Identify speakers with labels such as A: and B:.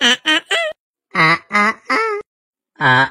A: 啊啊啊。啊啊啊。啊